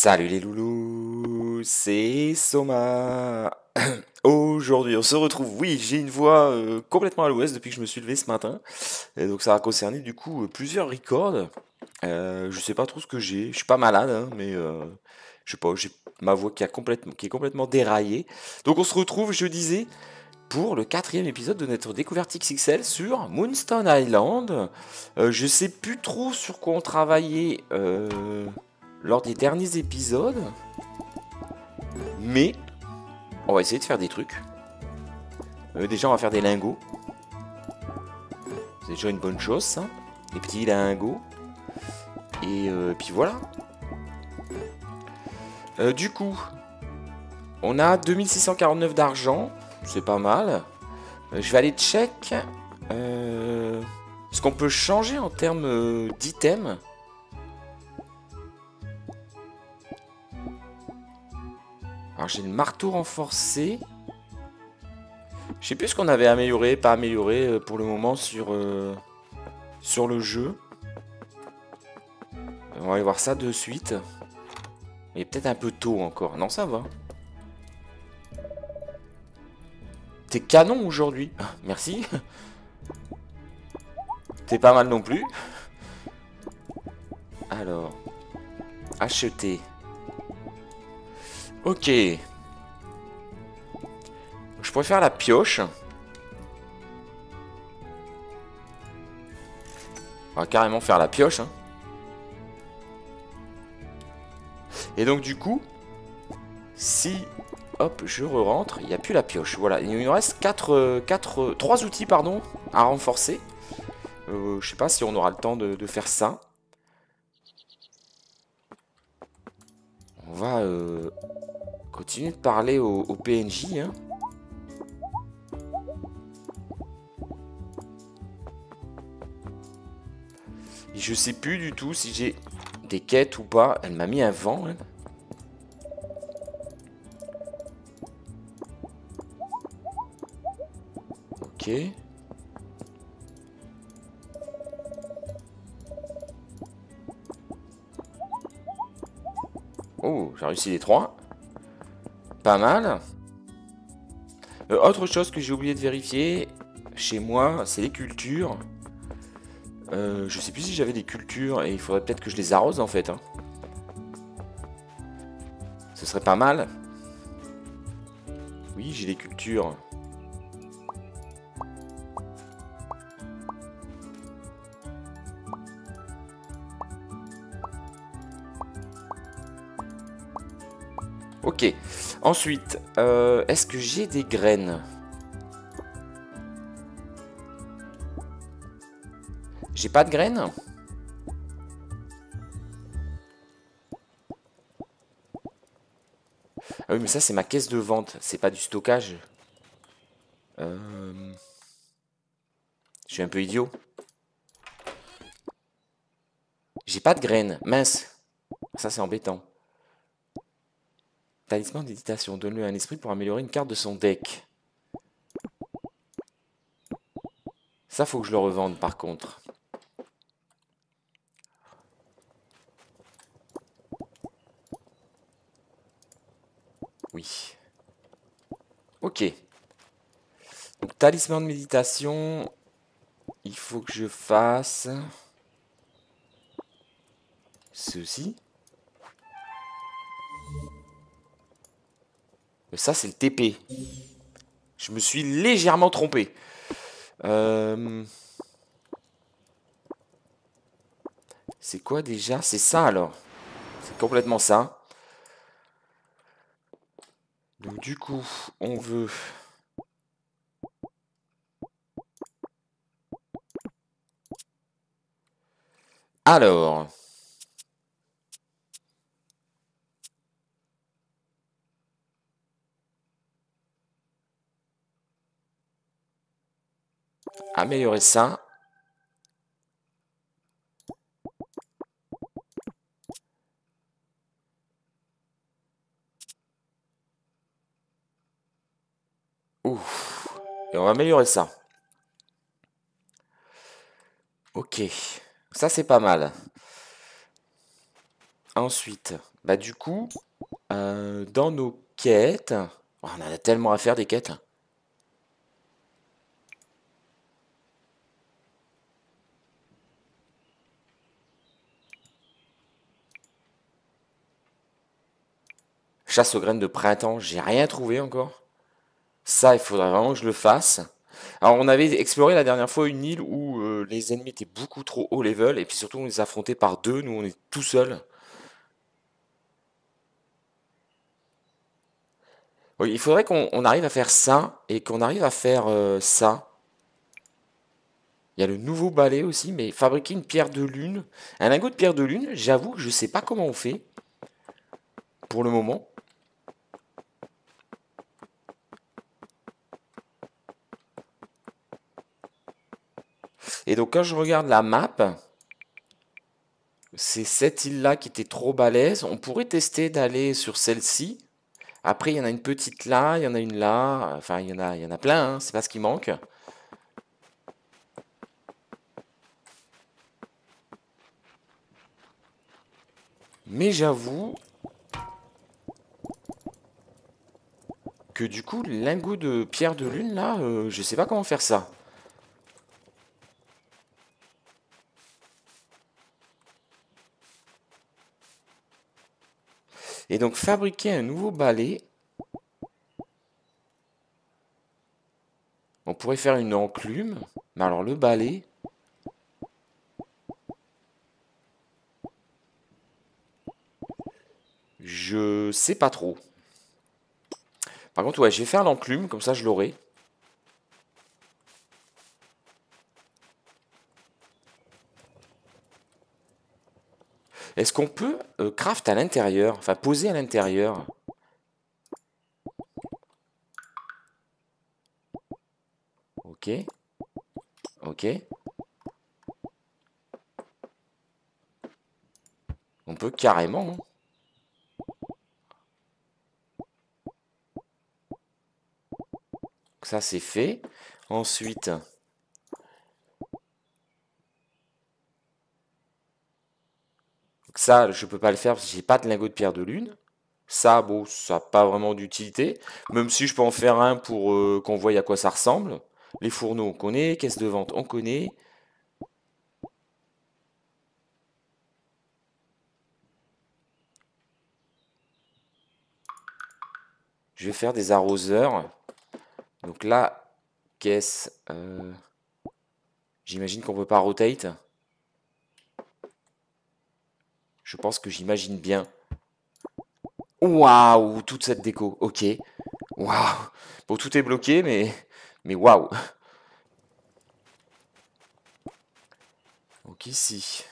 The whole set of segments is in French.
Salut les loulous, c'est Soma. Aujourd'hui, on se retrouve. Oui, j'ai une voix euh, complètement à l'ouest depuis que je me suis levé ce matin. Donc, ça va concerner du coup euh, plusieurs records. Euh, je sais pas trop ce que j'ai. Je suis pas malade, hein, mais euh, je sais pas. J'ai ma voix qui, a est complètement déraillée. Donc, on se retrouve, je disais, pour le quatrième épisode de notre découverte XXL sur Moonstone Island. Je sais plus trop sur quoi on travaillait. Lors des derniers épisodes. Mais on va essayer de faire des trucs. Euh, déjà, on va faire des lingots. C'est déjà une bonne chose, ça. Des petits lingots. Et euh, puis voilà. Euh, du coup, on a 2649 d'argent. C'est pas mal. Je vais aller check. Ce qu'on peut changer en termes d'items. Alors j'ai le marteau renforcé. Je sais plus ce qu'on avait amélioré, pas amélioré euh, pour le moment sur, euh, sur le jeu. On va aller voir ça de suite. Est peut-être un peu tôt encore. Non, ça va. T'es canon aujourd'hui. Ah, Merci. T'es pas mal non plus. Alors. Acheter. Ok. Je pourrais faire la pioche. On va carrément faire la pioche. hein. Et donc du coup, si hop, je re-rentre, il n'y a plus la pioche. Voilà, il nous reste 4, 4, 3 outils pardon, à renforcer. Euh, je sais pas si on aura le temps de, faire ça. On va euh, continuer de parler au, PNJ. hein. Je sais plus du tout si j'ai des quêtes ou pas. Elle m'a mis un vent. elle. Ok. Oh, j'ai réussi les trois. Pas mal. Euh, autre chose que j'ai oublié de vérifier chez moi, c'est les cultures. Euh, je sais plus si j'avais des cultures et il faudrait peut-être que je les arrose en fait. hein. Ce serait pas mal. Oui, j'ai des cultures. Ok. Ensuite, euh, est-ce que j'ai des graines J'ai pas de graines Ah oui, mais ça, c'est ma caisse de vente. C'est pas du stockage. Euh, Je suis un peu idiot. J'ai pas de graines. Mince. Ça, c'est embêtant. Talisman d'éditation. Donne-lui un esprit pour améliorer une carte de son deck. Ça, faut que je le revende, par contre. Oui. Ok. Donc, talisman de méditation. Il faut que je fasse... Ceci. Ça, c'est le TP. Je me suis légèrement trompé. Euh, C'est quoi déjà? C'est ça alors. C'est complètement ça. Donc du coup, on veut... Alors... Améliorer ça. Ouf. Et on va améliorer ça. Ok. Ça, c'est pas mal. Ensuite, bah du coup, euh, dans nos quêtes... Oh, on a tellement à faire des quêtes. Chasse aux graines de printemps, j'ai rien trouvé encore. Ça, il faudrait vraiment que je le fasse. Alors, on avait exploré la dernière fois une île où euh, les ennemis étaient beaucoup trop haut level, et puis surtout, on les affrontait par deux, nous, on est tout seul. Oui, il faudrait qu'on arrive à faire ça, et qu'on arrive à faire euh, ça. Il y a le nouveau balai aussi, mais fabriquer une pierre de lune. Un lingot de pierre de lune, j'avoue que je sais pas comment on fait. Pour le moment. Donc quand je regarde la map, c'est cette île-là qui était trop balèze. On pourrait tester d'aller sur celle-ci. Après, il y en a une petite là, il y en a une là. Enfin, il y en a, il y plein, hein. c'est pas ce qui manque. Mais j'avoue que du coup, lingot de pierre de lune, là, euh, je sais pas comment faire ça. Et donc fabriquer un nouveau balai. On pourrait faire une enclume. Mais alors le balai... Je sais pas trop. Par contre, ouais, je vais faire l'enclume, comme ça je l'aurai. Est-ce qu'on peut euh, craft à l'intérieur Enfin, poser à l'intérieur? Ok. Ok. On peut carrément. Hein. Ça, c'est fait. Ensuite... Je peux pas le faire parce que j'ai pas de lingot de pierre de lune. Ça, bon, ça n'a pas vraiment d'utilité. Même si je peux en faire un pour euh, qu'on voie à quoi ça ressemble. Les fourneaux, on connaît. Caisse de vente, on connaît. Je vais faire des arroseurs. Donc là, caisse... Euh, j'imagine qu'on peut pas rotate. Je pense que j'imagine bien. Waouh, toute cette déco. Ok. Waouh. Bon, tout est bloqué, mais... Mais waouh. Donc ici.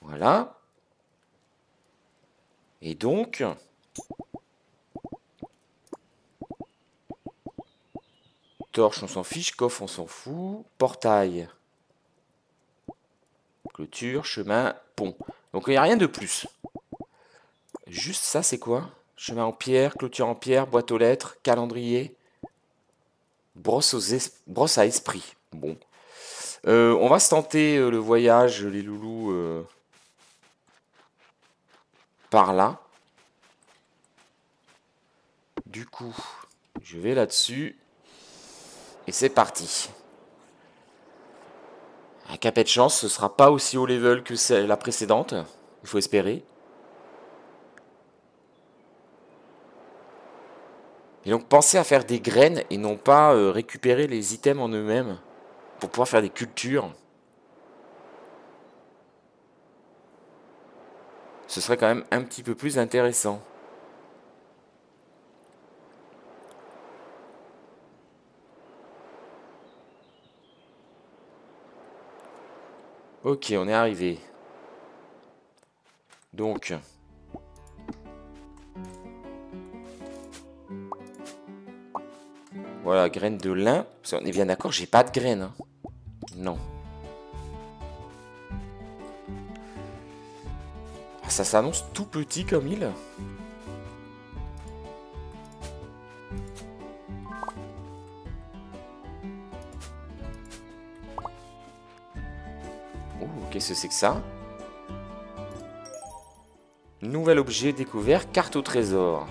Voilà. Et donc... Torche, on s'en fiche. Coffre, on s'en fout. Portail clôture, chemin, pont. Donc il n'y a rien de plus. Juste ça, c'est quoi? Chemin en pierre, clôture en pierre, boîte aux lettres, calendrier, brosse, à esprit. Bon. Euh, on va se tenter euh, le voyage, les loulous, euh, par là. Du coup, je vais là-dessus. Et c'est parti. Un capet de chance, ce sera pas aussi haut level que la précédente. Il faut espérer. Et donc pensez à faire des graines et non pas euh, récupérer les items en eux-mêmes pour pouvoir faire des cultures. Ce serait quand même un petit peu plus intéressant. Ok, on est arrivé. Donc... Voilà, graines de lin. On est bien d'accord, j'ai pas de graines. Hein. Non. Ah, ça s'annonce tout petit comme île. Que c'est que ça Nouvel objet découvert, carte au trésor.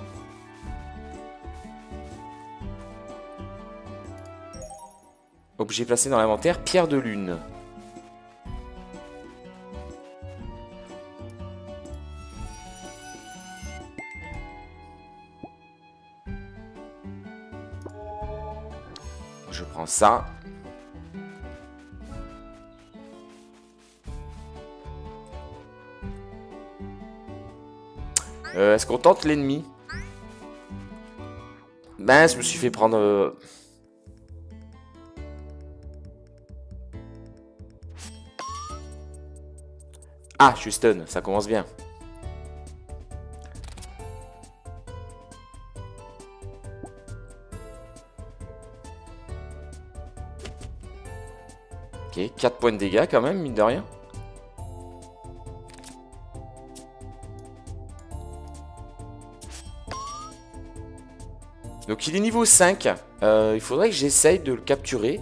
Objet placé dans l'inventaire, pierre de lune. Je prends ça. Euh, Est-ce qu'on tente l'ennemi? Ben, je me suis fait prendre... euh, Ah, je suis stun, ça commence bien. Ok, 4 points de dégâts quand même, mine de rien. Donc il est niveau 5. Euh, il faudrait que j'essaye de le capturer.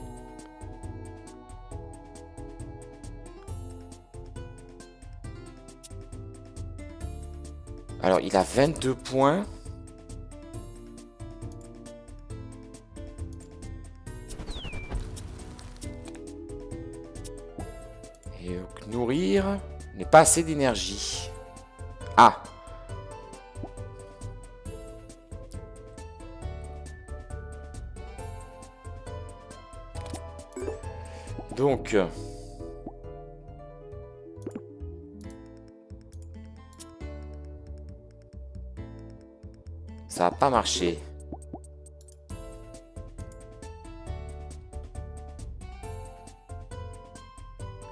Alors il a 22 points. Et nourrir n'est pas assez d'énergie. Donc... euh, Ça a pas marché.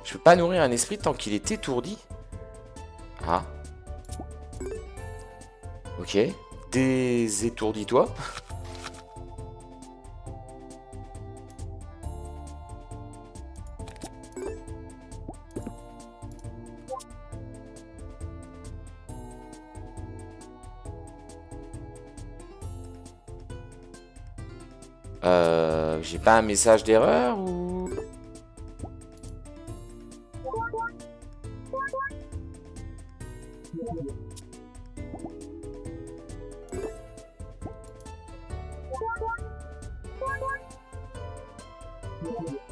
Je peux pas nourrir un esprit tant qu'il est étourdi. Ah. Ok. Désétourdis-toi. pas un message d'erreur ou...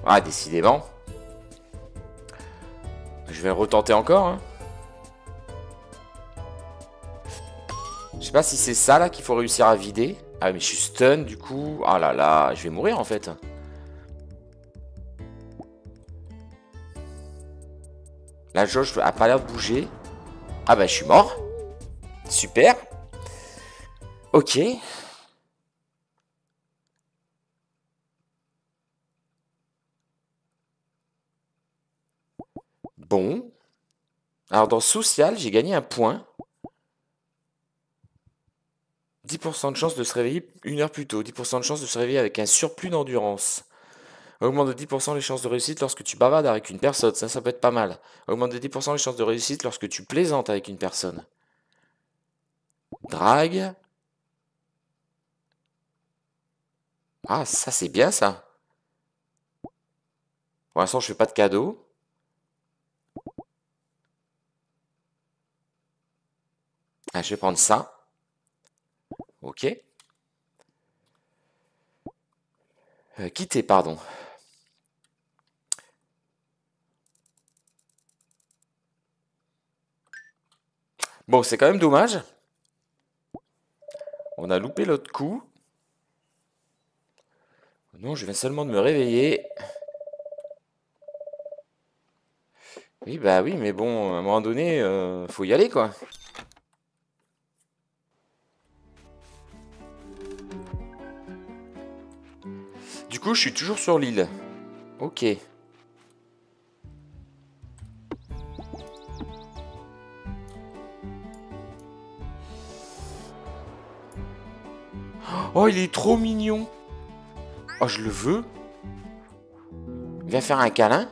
Ah, décidément. Je vais retenter encore. Hein. Je sais pas si c'est ça là qu'il faut réussir à vider. Ah mais je suis stun du coup. Ah là là, je vais mourir en fait. La jauge a pas l'air de bouger. Ah bah je suis mort. Super. Ok. Bon. Alors dans social, j'ai gagné un point. 10% de chance de se réveiller une heure plus tôt. 10% de chance de se réveiller avec un surplus d'endurance. Augmente de 10% les chances de réussite lorsque tu bavardes avec une personne. Ça, ça peut être pas mal. Augmente de 10% les chances de réussite lorsque tu plaisantes avec une personne. Drague. Ah, ça c'est bien ça. Pour l'instant, je fais pas de cadeau. Ah, je vais prendre ça. Ok. Euh, quitter, pardon. Bon, c'est quand même dommage. On a loupé l'autre coup. Non, je viens seulement de me réveiller. Oui, bah oui, mais bon, à un moment donné, euh, faut y aller, quoi. Coup, je suis toujours sur l'île. Ok. Oh, il est trop mignon. Oh, je le veux. Viens faire un câlin.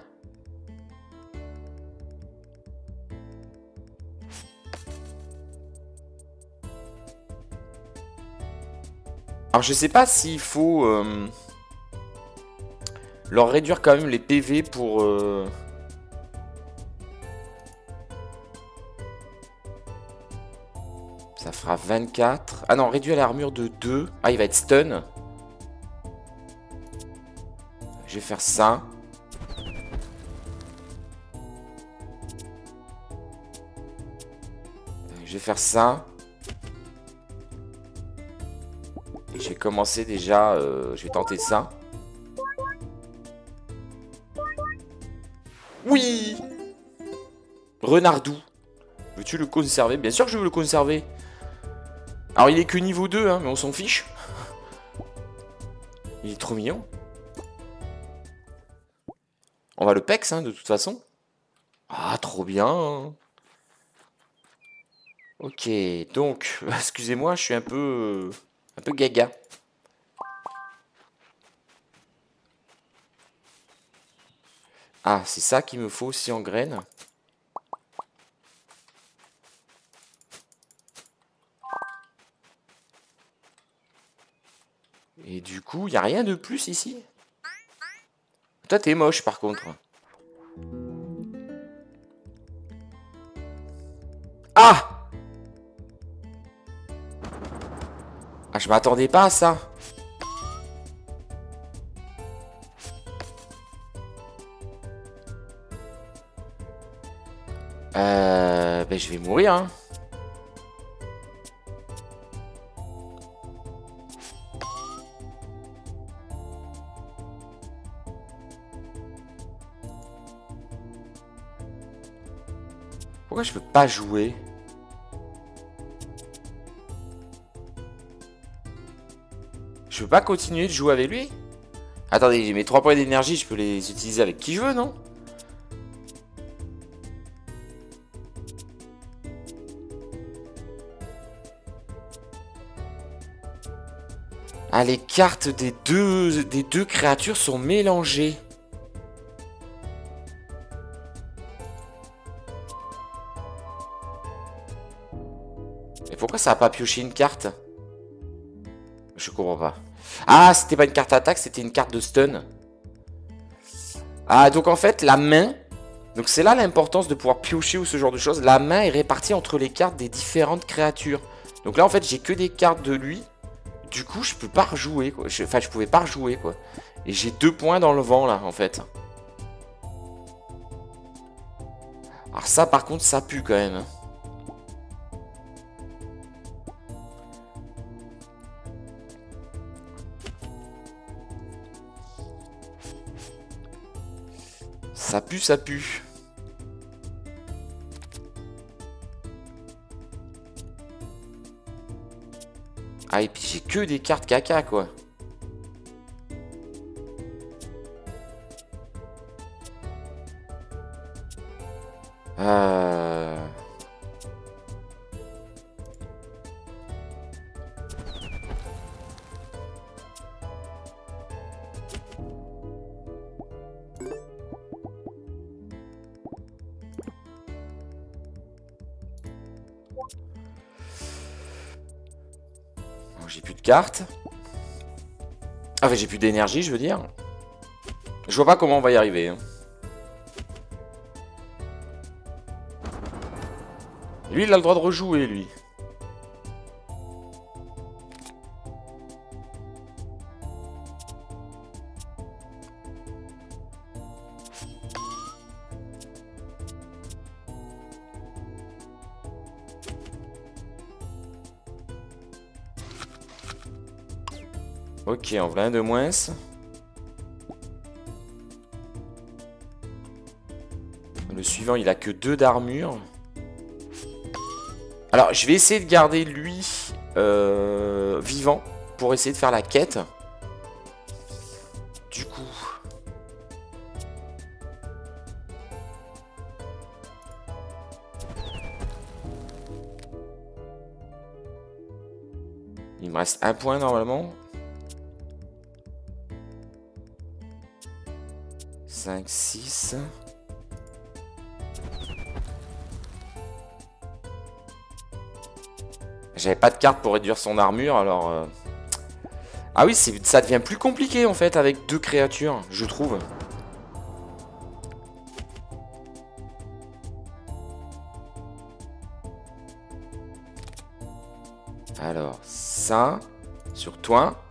Alors, je sais pas s'il faut... euh, leur réduire quand même les PV pour... euh, Ça fera 24. Ah non, réduit à l'armure de 2. Ah, il va être stun. Je vais faire ça. Je vais faire ça. Et j'ai commencé déjà... Euh, je vais tenter ça. Renardou. Veux-tu le conserver? Bien sûr que je veux le conserver. Alors il est que niveau 2, hein, mais on s'en fiche. Il est trop mignon. On va le pex, hein, de toute façon. Ah, trop bien. Ok, donc, excusez-moi, je suis un peu... un peu gaga. Ah, c'est ça qu'il me faut aussi en graines. Et du coup, il n'y a rien de plus ici? Toi, t'es moche, par contre. Ah Ah, je m'attendais pas à ça. Euh... Ben, je vais mourir, hein. Pas jouer. Je peux pas continuer de jouer avec lui. Attendez, j'ai mes 3 points d'énergie, je peux les utiliser avec qui je veux, non? Ah, les cartes des deux, des deux créatures sont mélangées. Ça a pas pioché une carte? Je comprends pas. Ah, c'était pas une carte attaque, c'était une carte de stun. Ah, donc en fait, la main... Donc c'est là l'importance de pouvoir piocher ou ce genre de choses. La main est répartie entre les cartes des différentes créatures. Donc là, en fait, j'ai que des cartes de lui. Du coup, je peux pas rejouer. Enfin, je pouvais pas rejouer, quoi. Et j'ai deux points dans le vent, là, en fait. Alors ça, par contre, ça pue, quand même. Pue, ça pue. Ah, et puis j'ai que des cartes caca, quoi. Ah, mais j'ai plus d'énergie, je veux dire. Je vois pas comment on va y arriver. Hein. Lui, il a le droit de rejouer, lui. Ok, en voilà un de moins. Le suivant, il a que deux d'armure. Alors, je vais essayer de garder lui euh, vivant pour essayer de faire la quête. Du coup... Il me reste un point normalement. 5, 6. J'avais pas de carte pour réduire son armure, alors... Euh. Ah oui, ça devient plus compliqué, en fait, avec deux créatures, je trouve. Alors, ça, sur toi.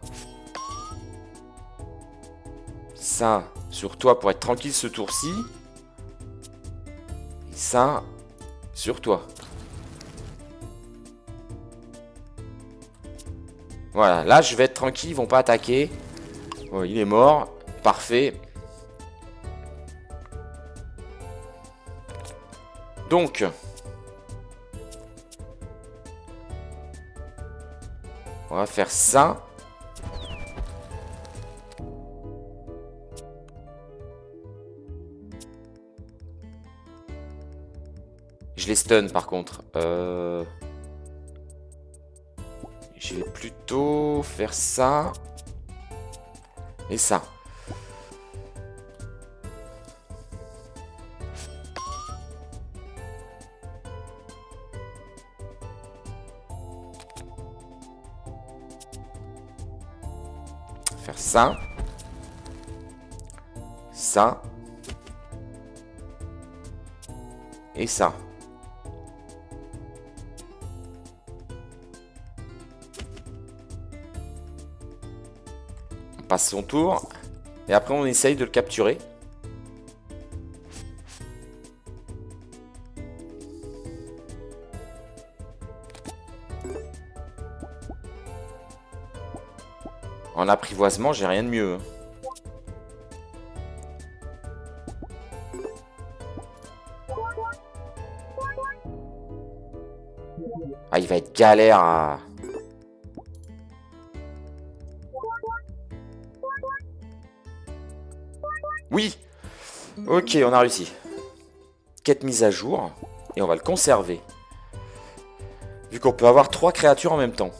Ça, sur toi pour être tranquille ce tour-ci. Ça, sur toi. Voilà, là je vais être tranquille, ils vont pas attaquer. Oh, il est mort, parfait. Donc, on va faire ça. Stun par contre. Euh... Je vais plutôt faire ça. Et ça. Faire ça. Ça. Et ça. Son tour. Et après, on essaye de le capturer. En apprivoisement, j'ai rien de mieux. Hein. Ah, il va être galère à... Ok, on a réussi. Quête mise à jour. Et on va le conserver. Vu qu'on peut avoir trois créatures en même temps.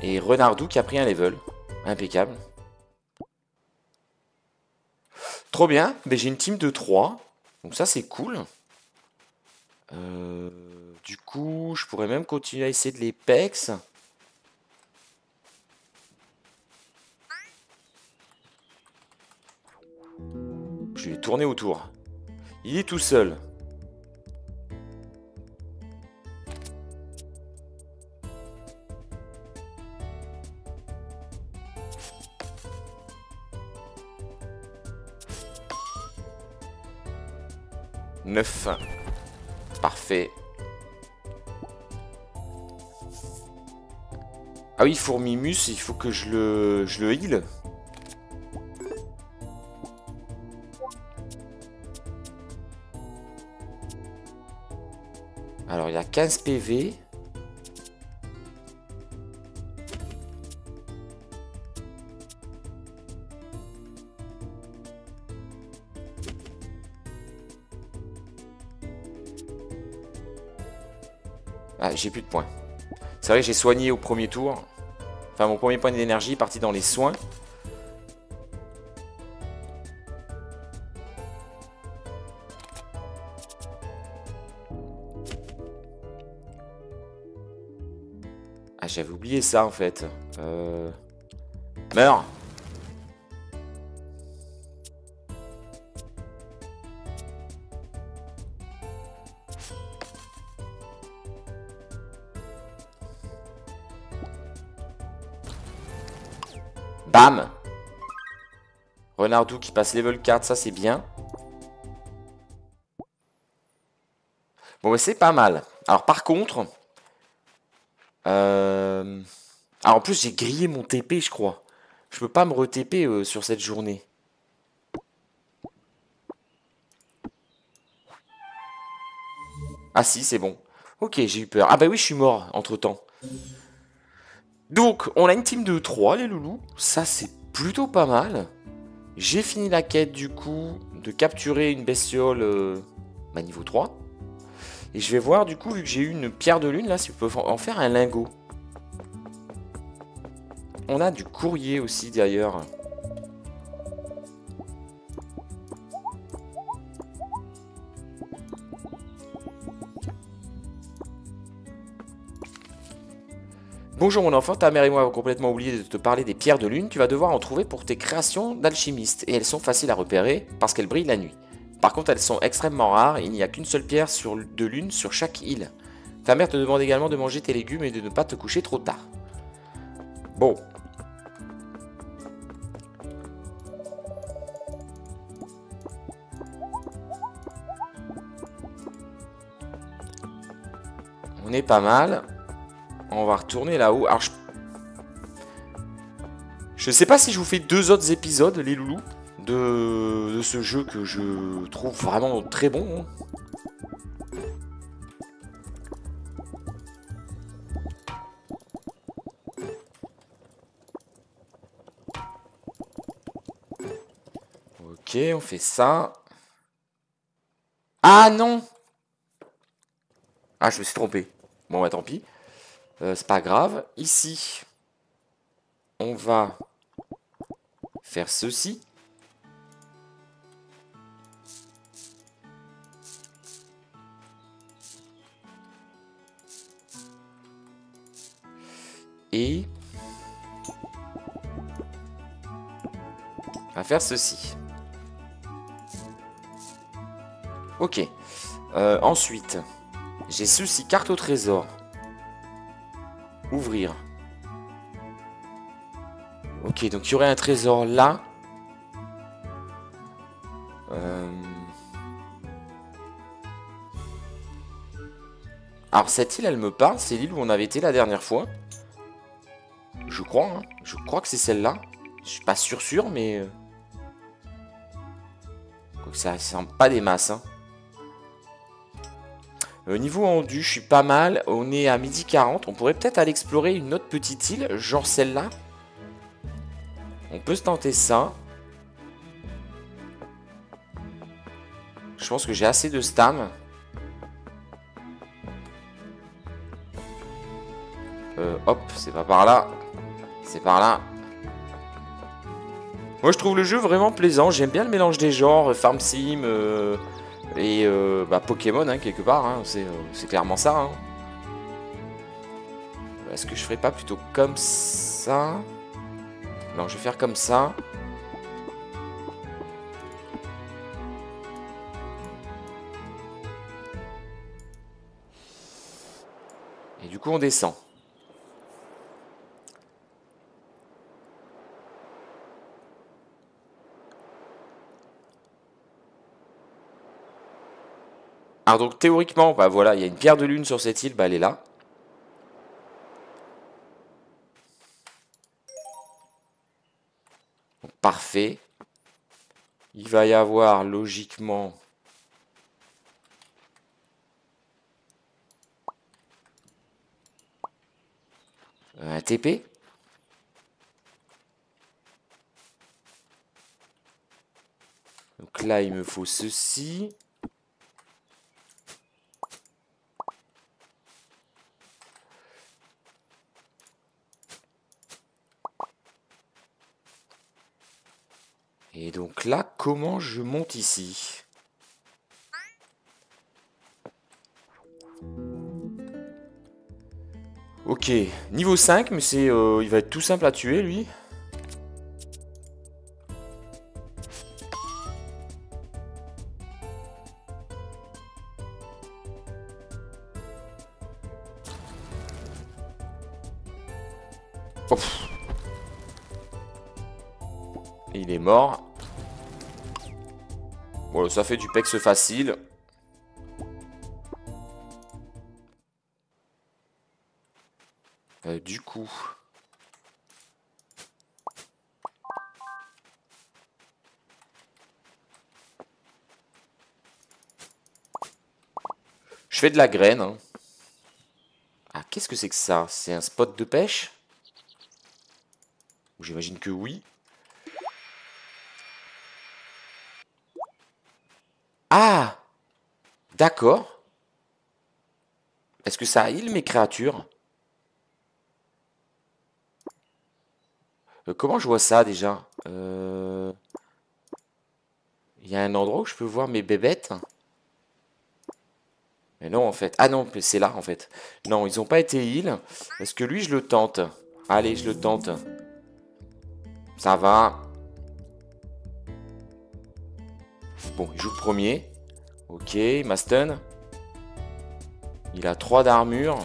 Et Renardou qui a pris un level. Impeccable. Trop bien. Mais j'ai une team de 3. Donc ça, c'est cool. Euh, du coup, je pourrais même continuer à essayer de les pex. Je vais tourner autour. Il est tout seul. Neuf. Parfait. Ah oui, Fourmimus, il faut que je le, je le heal. 15 PV. Ah, j'ai plus de points. C'est vrai que j'ai soigné au premier tour. Enfin, mon premier point d'énergie est parti dans les soins. Ah, j'avais oublié ça en fait. Euh... Meurs Bam Renardou qui passe level 4, ça c'est bien. Bon, c'est pas mal. Alors par contre, euh... Ah, en plus, j'ai grillé mon TP, je crois. Je peux pas me re-TP euh, sur cette journée. Ah si, c'est bon. Ok, j'ai eu peur. Ah bah oui, je suis mort entre-temps. Donc, on a une team de 3, les loulous. Ça, c'est plutôt pas mal. J'ai fini la quête, du coup, de capturer une bestiole euh, bah, niveau 3. Et je vais voir du coup, vu que j'ai eu une pierre de lune, là, si on peut en faire un lingot. On a du courrier aussi d'ailleurs. Bonjour mon enfant, ta mère et moi avons complètement oublié de te parler des pierres de lune. Tu vas devoir en trouver pour tes créations d'alchimiste. Et elles sont faciles à repérer parce qu'elles brillent la nuit. Par contre, elles sont extrêmement rares, il n'y a qu'une seule pierre de lune sur chaque île. Ta mère te demande également de manger tes légumes et de ne pas te coucher trop tard. Bon. On est pas mal. On va retourner là-haut. Alors, je... sais pas si je vous fais deux autres épisodes, les loulous, de, de ce jeu que je trouve vraiment très bon. hein. Ok, on fait ça. Ah non Ah, je me suis trompé. Bon, bah tant pis. Euh, c'est pas grave. Ici, on va faire ceci. Et on va faire ceci. Ok. Euh, ensuite, j'ai ceci, carte au trésor. Ouvrir. Ok, donc il y aurait un trésor là. Euh, Alors cette île, elle me parle. C'est l'île où on avait été la dernière fois. Je crois. hein. Je crois que c'est celle-là. Je suis pas sûr sûr, mais... euh, ça ressemble pas des masses. Hein. Euh, niveau rendu, je suis pas mal. On est à midi 40. On pourrait peut-être aller explorer une autre petite île, genre celle-là. On peut se tenter ça. Je pense que j'ai assez de stam. Euh, hop, c'est pas par là. C'est par là. Moi, je trouve le jeu vraiment plaisant. J'aime bien le mélange des genres, Farm Sim euh, et euh, bah, Pokémon, hein, quelque part. hein. C'est euh, c'est clairement ça. hein. Est-ce que je ferais pas plutôt comme ça? Non, je vais faire comme ça. Et du coup, on descend. Alors donc théoriquement, bah voilà, il y a une pierre de lune sur cette île, bah elle est là. Parfait. Il va y avoir logiquement un TP. Donc là, il me faut ceci. Et donc là, comment je monte ici? Ok, niveau 5, mais c'est, euh, il va être tout simple à tuer, lui. Bon, ça fait du pex facile. Euh, du coup... Je fais de la graine. hein. Ah, qu'est-ce que c'est que ça? C'est un spot de pêche? J'imagine que oui. Ah D'accord. Est-ce que ça heal mes créatures? Euh, Comment je vois ça déjà? Euh, Il y a un endroit où je peux voir mes bébêtes? Mais non en fait. Ah non, c'est là en fait. Non, ils n'ont pas été heal. Est-ce que lui je le tente? Allez, je le tente. Ça va. Bon, il joue le premier. Ok, il m'a stun. Il a 3 d'armure.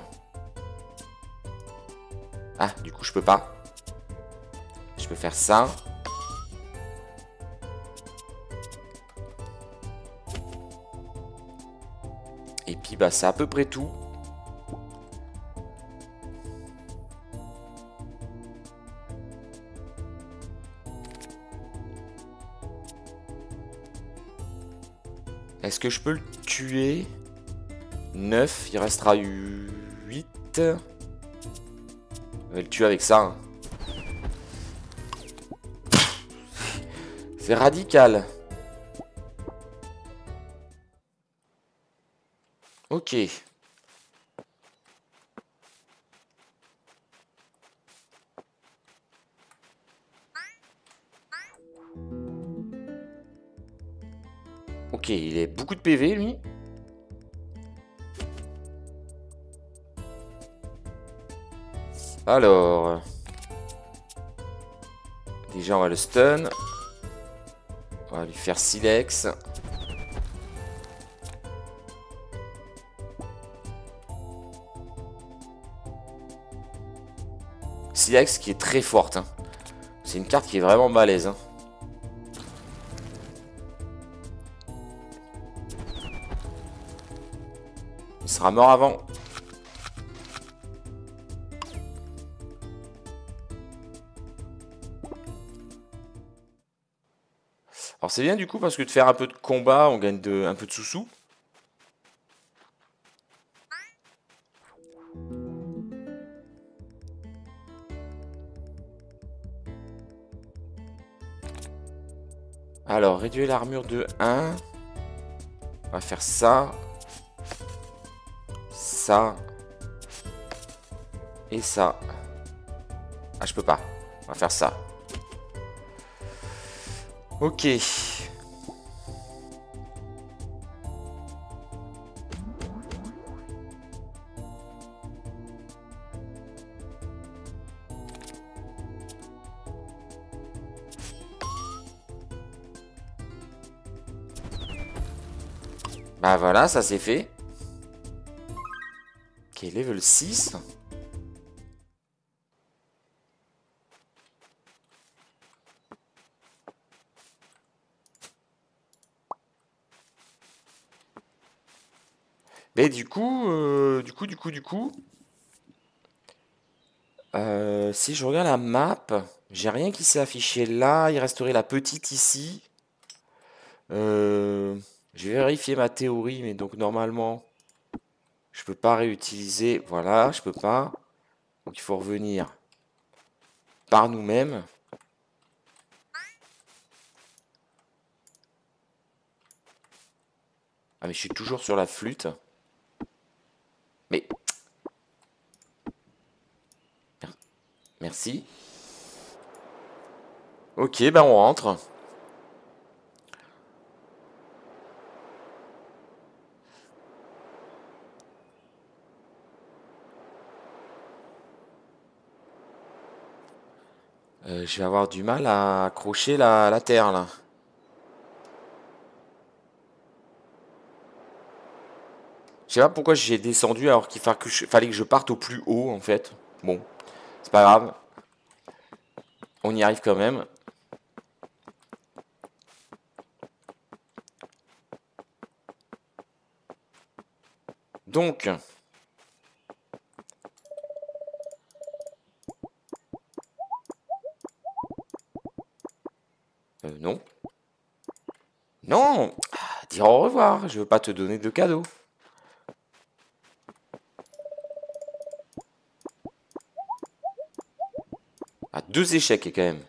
Ah, du coup, je peux pas. Je peux faire ça. Et puis, bah, c'est à peu près tout. Est-ce que je peux le tuer? 9, il restera 8. On va le tuer avec ça. Hein. C'est radical. Ok. Ok, il a beaucoup de PV, lui. Alors... Déjà, on va le stun. On va lui faire silex. Silex qui est très forte. Hein. C'est une carte qui est vraiment malaise. Mort avant. Alors c'est bien du coup parce que de faire un peu de combat, on gagne de, un peu de sous-sous. Alors, réduire l'armure de 1. On va faire ça Et ça. Ah, je peux pas. On va faire ça. Ok. Bah voilà, ça c'est fait level 6. Mais du coup, euh, du coup, du coup, du coup, euh, si je regarde la map, j'ai rien qui s'est affiché là. Il resterait la petite ici. Euh, j'ai vérifié ma théorie, mais donc normalement, je peux pas réutiliser. Voilà, je peux pas. Donc il faut revenir par nous-mêmes. Ah mais je suis toujours sur la flûte. Mais... Merci. Ok, ben on rentre. Euh, je vais avoir du mal à accrocher la, terre là. Je sais pas pourquoi j'ai descendu alors qu'il fallait que je parte au plus haut en fait. Bon, c'est pas grave. On y arrive quand même. Donc, non. Non ah, Dire au revoir, je veux pas te donner de cadeau. Ah, deux échecs quand même.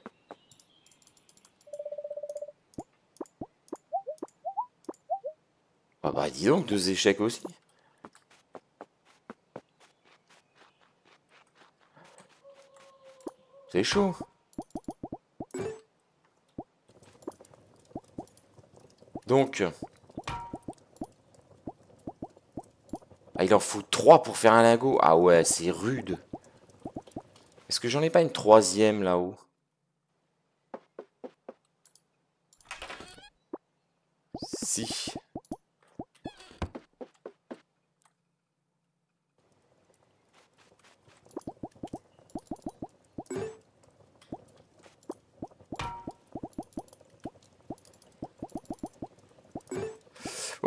Ah bah dis donc, deux échecs aussi. C'est chaud. Ah, il en faut trois pour faire un lingot. Ah ouais, c'est rude. Est-ce que j'en ai pas une troisième là-haut?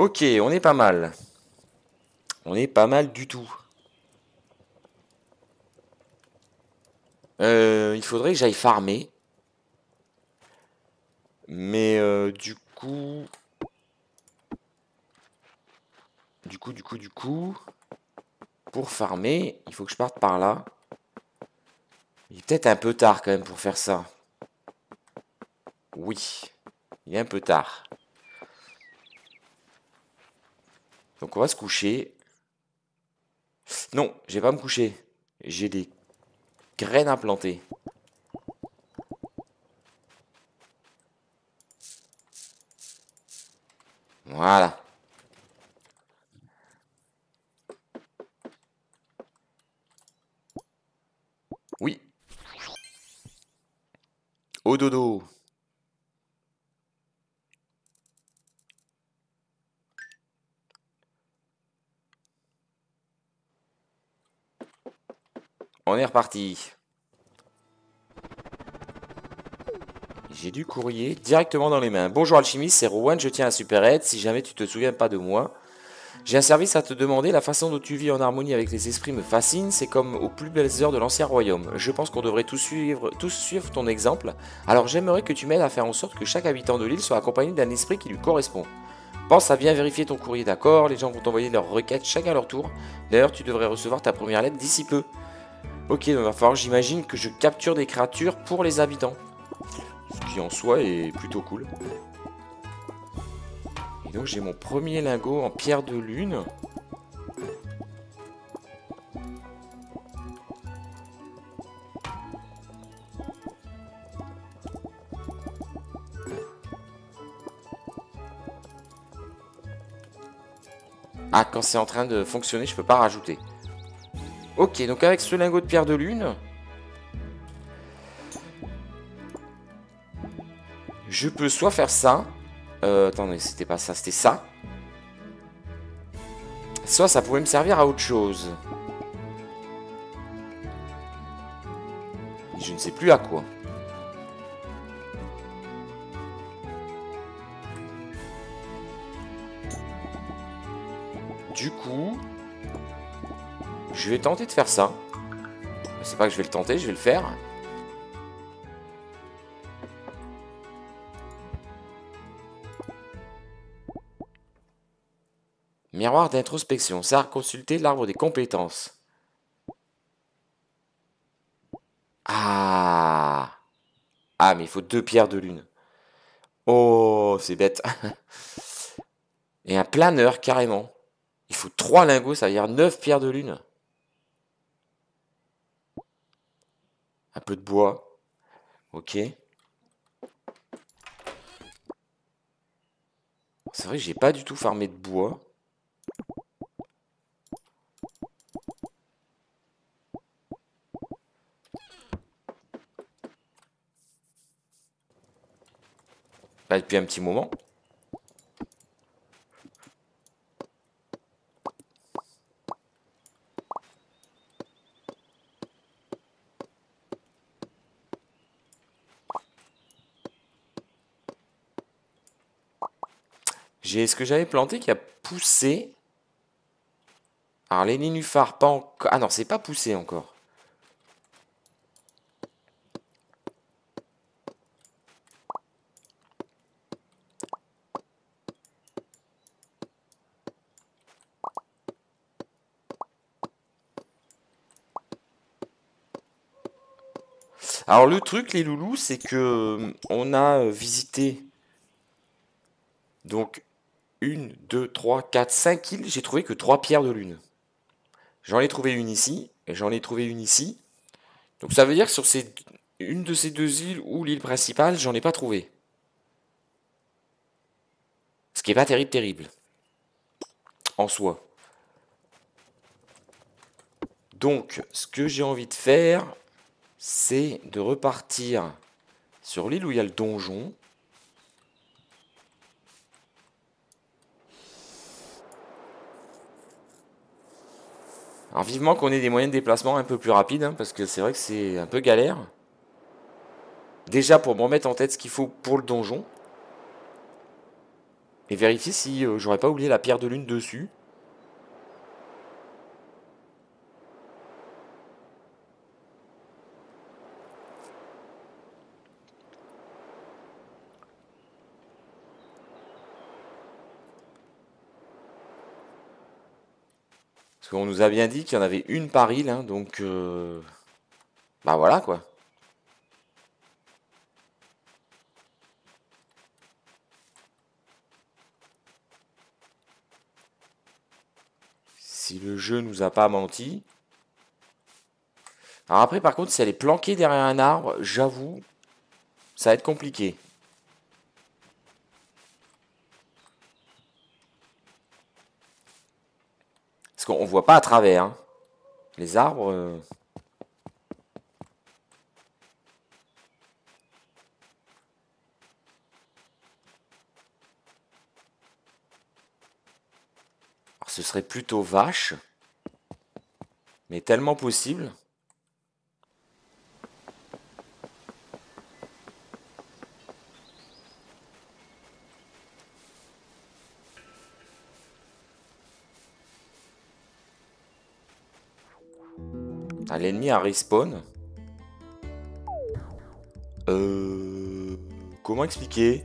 Ok, on est pas mal. On est pas mal du tout. Euh, il faudrait que j'aille farmer. Mais euh, du coup... Du coup, du coup, du coup... Pour farmer, il faut que je parte par là. Il est peut-être un peu tard quand même pour faire ça. Oui, il est un peu tard. Donc on va se coucher. Non, je vais pas me coucher. J'ai des graines à planter. Voilà. Oui. Au dodo. On est reparti. J'ai du courrier directement dans les mains. Bonjour alchimiste, c'est Rowan, je tiens à super aide si jamais tu te souviens pas de moi. J'ai un service à te demander, la façon dont tu vis en harmonie avec les esprits me fascine, c'est comme aux plus belles heures de l'ancien royaume. Je pense qu'on devrait tous suivre, tous suivre ton exemple, alors j'aimerais que tu m'aides à faire en sorte que chaque habitant de l'île soit accompagné d'un esprit qui lui correspond. Pense à bien vérifier ton courrier d'accord, les gens vont t'envoyer leurs requêtes chacun à leur tour. D'ailleurs, tu devrais recevoir ta première lettre d'ici peu. Ok, donc il va falloir, j'imagine, que je capture des créatures pour les habitants. Ce qui en soi est plutôt cool. Et donc j'ai mon premier lingot en pierre de lune. Ah, quand c'est en train de fonctionner, je peux pas rajouter. Ok, donc avec ce lingot de pierre de lune, je peux soit faire ça. Euh, attendez, c'était pas ça, c'était ça. Soit ça pouvait me servir à autre chose. Je ne sais plus à quoi. Du coup, je vais tenter de faire ça. C'est pas que je vais le tenter, je vais le faire. Miroir d'introspection. Ça a consulter l'arbre des compétences. Ah Ah, mais il faut deux pierres de lune. Oh, c'est bête. Et un planeur, carrément. Il faut trois lingots, ça veut dire neuf pierres de lune. Un peu de bois. Ok. C'est vrai que j'ai pas du tout farmé de bois. Bah, depuis un petit moment. J'ai ce que j'avais planté qui a poussé. Alors les nénuphars, pas encore. Ah non, c'est pas poussé encore. Alors le truc, les loulous, c'est que euh, on a euh, visité donc 1, 2, 3, 4, 5 îles. J'ai trouvé que 3 pierres de lune. J'en ai trouvé une ici et j'en ai trouvé une ici. Donc ça veut dire que sur ces, une de ces deux îles ou l'île principale, j'en ai pas trouvé. Ce qui est pas terrible, terrible. En soi. Donc, ce que j'ai envie de faire, c'est de repartir sur l'île où il y a le donjon. Alors vivement qu'on ait des moyens de déplacement un peu plus rapides, hein, parce que c'est vrai que c'est un peu galère. Déjà pour me remettre en tête ce qu'il faut pour le donjon. Et vérifier si euh, j'aurais pas oublié la pierre de lune dessus. Parce qu'on nous a bien dit qu'il y en avait une par île, hein, donc... Euh, bah voilà, quoi. Si le jeu nous a pas menti. Alors après, par contre, si elle est planquée derrière un arbre, j'avoue, ça va être compliqué. Qu'on voit pas à travers. Hein. Les arbres... Euh, ce serait plutôt vache. Mais tellement possible. L'ennemi a respawn. Euh... Comment expliquer?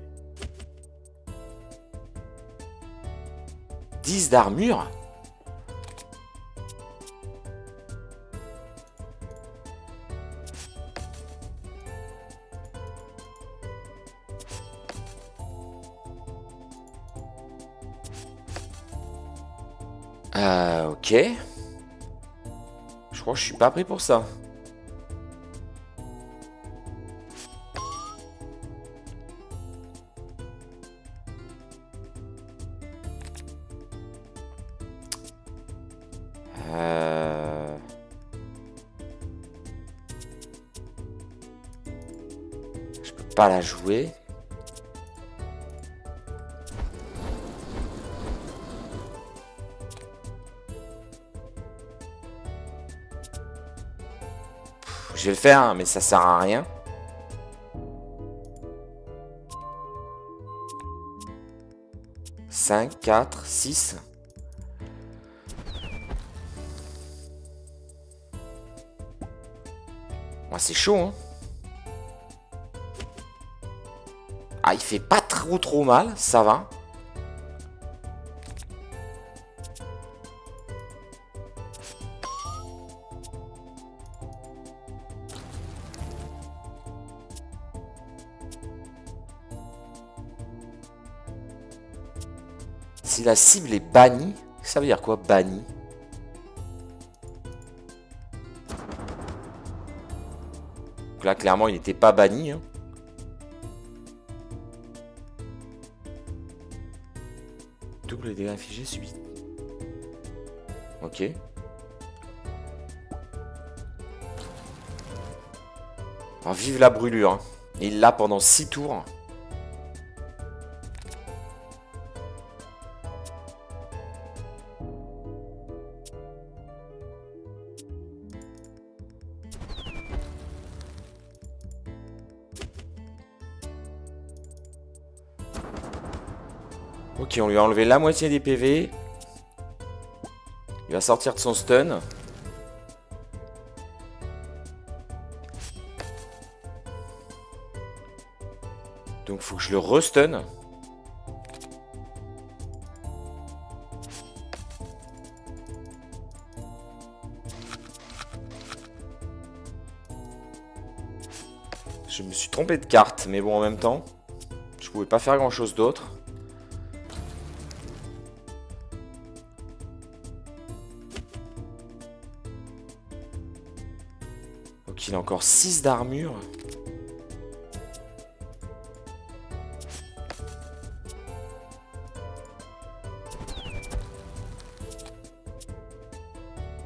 10 d'armure Euh, ok. Je que je suis pas prêt pour ça. pas la jouer. Je vais le faire, hein, mais ça sert à rien. Cinq, quatre, six. c'est chaud, hein. Ah, il fait pas trop trop mal, ça va. La cible est bannie, ça veut dire quoi bannie? Donc là, clairement, il n'était pas banni. Hein. les dégâts infligés subis. Ok. Oh, vive la brûlure. Hein. Il l'a pendant 6 tours. On lui a enlevé la moitié des PV. Il va sortir de son stun. Donc faut que je le restun. Je me suis trompé de carte, mais bon en même temps, je pouvais pas faire grand chose d'autre. Il a encore 6 d'armure.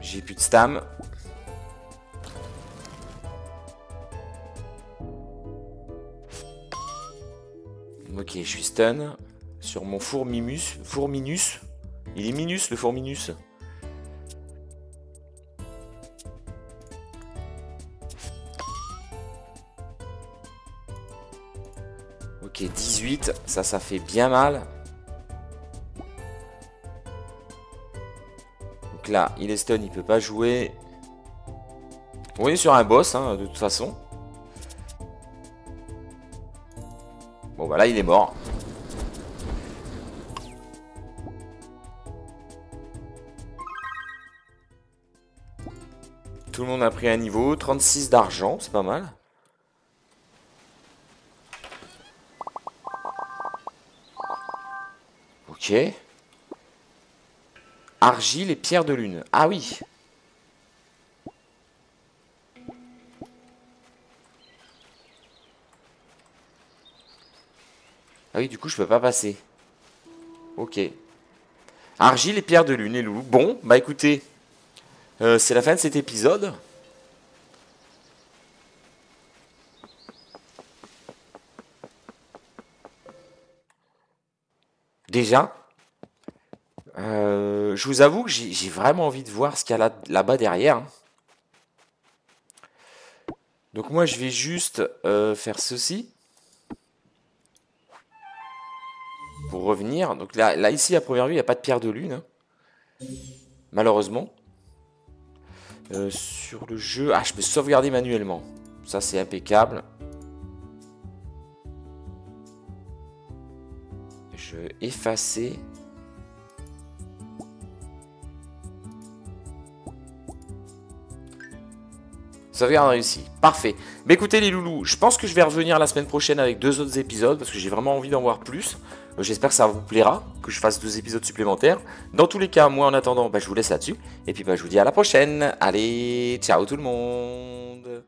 J'ai plus de stam. Ok, je suis stun sur mon fourmimus. Fourminus. Il est minus le fourminus. 18. Ça, ça fait bien mal. Donc là, il est stun, il peut pas jouer. On est sur un boss, hein, de toute façon. Bon, bah là, il est mort. Tout le monde a pris un niveau. 36 d'argent, c'est pas mal. Argile et pierre de lune. Ah oui. Ah oui, du coup, je peux pas passer. Ok. Argile et pierre de lune et loup. Bon, bah écoutez, euh, c'est la fin de cet épisode. Déjà, euh, je vous avoue que j'ai vraiment envie de voir ce qu'il y a là-bas derrière. Donc moi, je vais juste euh, faire ceci. Pour revenir. Donc là, là, ici, à première vue, il n'y a pas de pierre de lune. Hein. Malheureusement. Euh, sur le jeu... Ah, je peux sauvegarder manuellement. Ça, c'est impeccable. Je vais effacer... Sauvegarde réussi. Parfait. Mais écoutez les loulous, je pense que je vais revenir la semaine prochaine avec deux autres épisodes parce que j'ai vraiment envie d'en voir plus. Euh, j'espère que ça vous plaira, que je fasse deux épisodes supplémentaires. Dans tous les cas, moi en attendant, bah, je vous laisse là-dessus. Et puis bah, je vous dis à la prochaine. Allez, ciao tout le monde